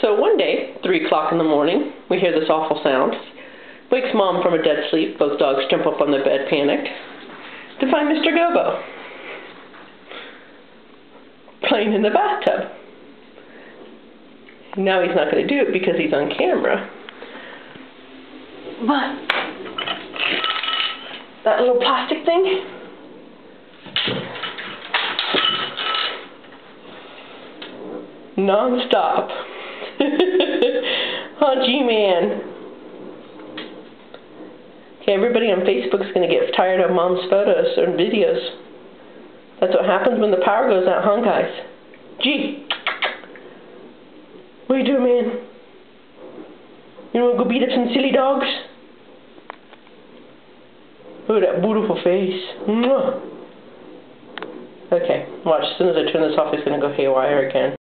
So one day, 3 o'clock in the morning, we hear this awful sound. Wakes Mom from a dead sleep. Both dogs jump up on the bed, panicked, to find Mr. Gobo playing in the bathtub. Now he's not going to do it because he's on camera. But that little plastic thing non-stop. Oh, G-Man. Okay, everybody on Facebook is going to get tired of mom's photos and videos. That's what happens when the power goes out, huh, guys? G. What you doing, man? You want to go beat up some silly dogs? Look at that beautiful face. Mwah. Okay, watch. As soon as I turn this off, it's going to go haywire again.